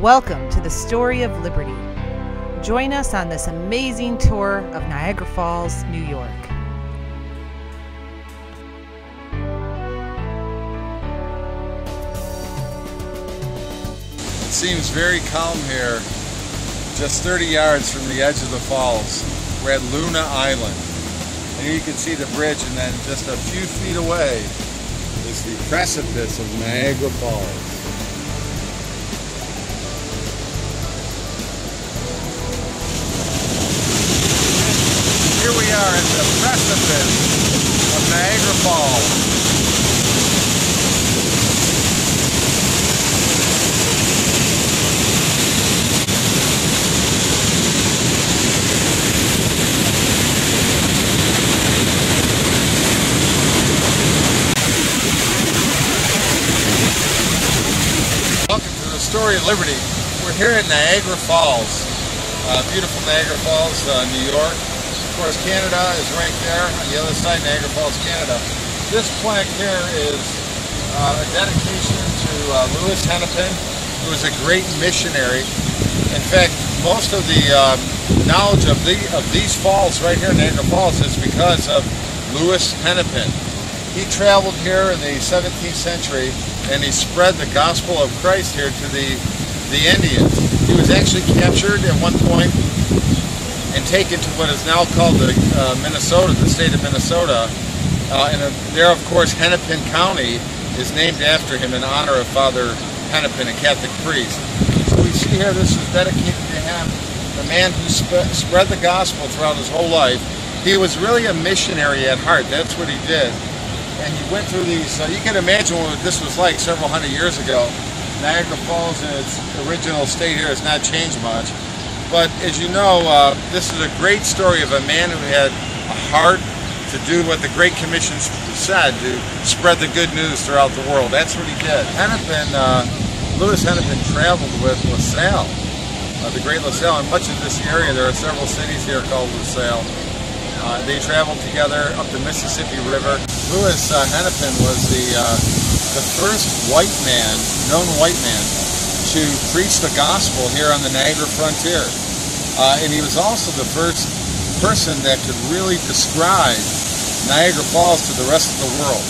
Welcome to the Story of Liberty. Join us on this amazing tour of Niagara Falls, New York. It seems very calm here, just 30 yards from the edge of the falls. We're at Luna Island. And here you can see the bridge, and then just a few feet away is the precipice of Niagara Falls. We are at the precipice of Niagara Falls. Welcome to the Story of Liberty. We're here at Niagara Falls, uh, beautiful Niagara Falls, uh, New York. Course, Canada is right there on the other side, Niagara Falls, Canada. This plaque here is uh, a dedication to uh, Louis Hennepin, who was a great missionary. In fact, most of the um, knowledge of, the, of these falls right here in Niagara Falls is because of Louis Hennepin. He traveled here in the 17th century and he spread the gospel of Christ here to the, the Indians. He was actually captured at one point and taken to what is now called the uh, Minnesota, the state of Minnesota. Uh, and uh, there, of course, Hennepin County is named after him in honor of Father Hennepin, a Catholic priest. So we see here this is dedicated to him, the man who sp- spread the gospel throughout his whole life. He was really a missionary at heart. That's what he did and he went through these. Uh, you can imagine what this was like several hundred years ago. Niagara Falls in its original state here has not changed much. But as you know, uh, this is a great story of a man who had a heart to do what the Great Commission said, to spread the good news throughout the world. That's what he did. Hennepin, uh, Louis Hennepin traveled with LaSalle, uh, the Great LaSalle. and much of this area, there are several cities here called LaSalle. Uh, they traveled together up the Mississippi River. Louis uh, Hennepin was the uh, the first white man, known white man, to preach the gospel here on the Niagara frontier, uh, and he was also the first person that could really describe Niagara Falls to the rest of the world.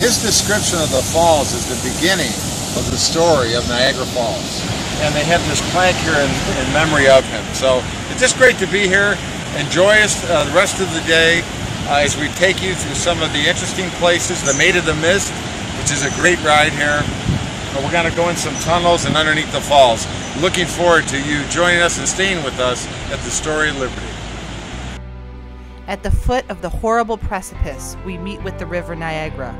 His description of the falls is the beginning of the story of Niagara Falls, and they have this plaque here in, in memory of him. So it's just great to be here enjoy us uh, the rest of the day uh, as we take you through some of the interesting places. The Maid of the Mist, which is a great ride here. We're going to go in some tunnels and underneath the falls. Looking forward to you joining us and staying with us at the Story of Liberty. At the foot of the horrible precipice, we meet with the River Niagara.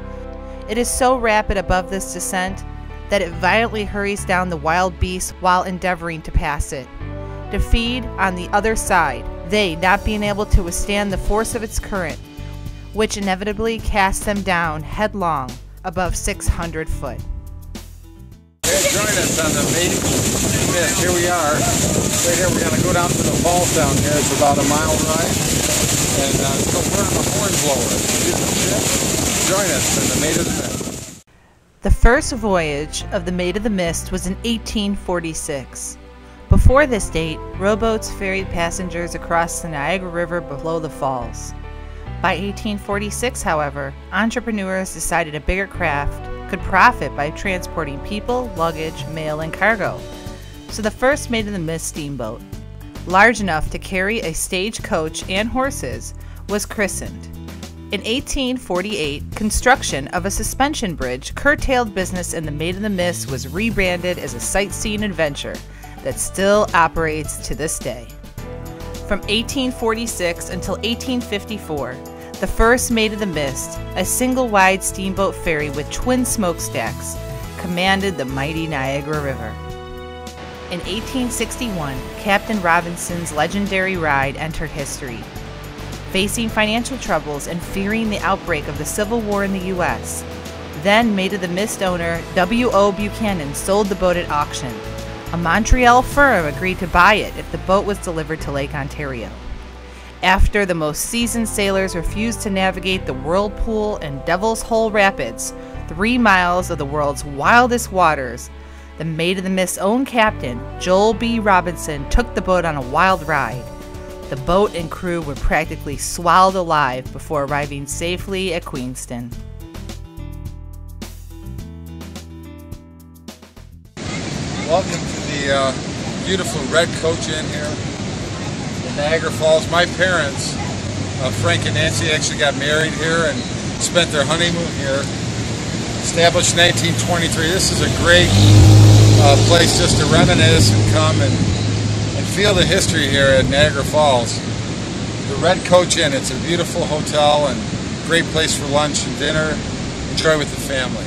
It is so rapid above this descent that it violently hurries down the wild beasts while endeavoring to pass it. To feed on the other side, they not being able to withstand the force of its current, which inevitably casts them down headlong above 600 foot. Join us on the the Mist. Here we are. Right here, we're going to go down to the falls down here. It's about a mile ride. And uh, we're on the horn blower. Join us in the Maid of the Mist. The first voyage of the Maid of the Mist was in 1846. Before this date, rowboats ferried passengers across the Niagara River below the falls. By 1846, however, entrepreneurs decided a bigger craft could profit by transporting people, luggage, mail, and cargo. So the first Maid of the Mist steamboat, large enough to carry a stagecoach and horses, was christened. In 1848, construction of a suspension bridge curtailed business and the Maid of the Mist was rebranded as a sightseeing adventure that still operates to this day. From 1846 until 1854, the first Maid of the Mist, a single wide steamboat ferry with twin smokestacks, commanded the mighty Niagara River. In 1861, Captain Robinson's legendary ride entered history. Facing financial troubles and fearing the outbreak of the Civil War in the U.S., then Maid of the Mist owner W.O. Buchanan sold the boat at auction. A Montreal firm agreed to buy it if the boat was delivered to Lake Ontario. After the most seasoned sailors refused to navigate the Whirlpool and Devil's Hole Rapids, three miles of the world's wildest waters, The Maid of the Mist's own captain, Joel B. Robinson, took the boat on a wild ride. The boat and crew were practically swallowed alive before arriving safely at Queenston. Welcome to the uh, beautiful red coach inn here Niagara Falls. My parents, uh, Frank and Nancy, actually got married here and spent their honeymoon here. Established 1923. This is a great uh, place just to reminisce and come and, and feel the history here at Niagara Falls. The Red Coach Inn, it's a beautiful hotel and great place for lunch and dinner. Enjoy with the family.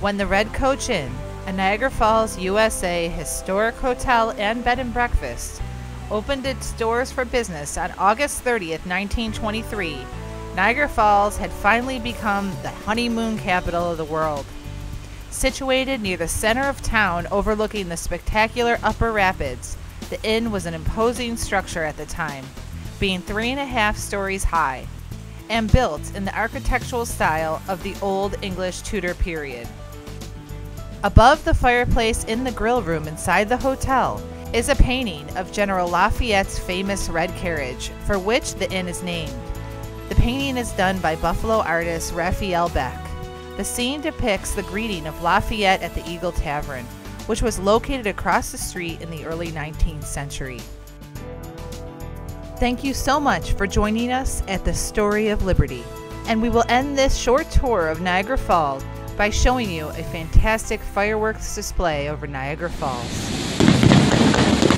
When the Red Coach Inn, a Niagara Falls, USA historic hotel and bed and breakfast, opened its doors for business on August 30, 1923, Niagara Falls had finally become the honeymoon capital of the world. Situated near the center of town overlooking the spectacular Upper Rapids, the inn was an imposing structure at the time, being three and a half stories high, and built in the architectural style of the Old English Tudor period. Above the fireplace in the grill room inside the hotel is a painting of General Lafayette's famous red carriage, for which the inn is named. The painting is done by Buffalo artist Raphael Beck. The scene depicts the greeting of Lafayette at the Eagle Tavern, which was located across the street in the early 19th century. Thank you so much for joining us at the Story of Liberty, and we will end this short tour of Niagara Falls by showing you a fantastic fireworks display over Niagara Falls.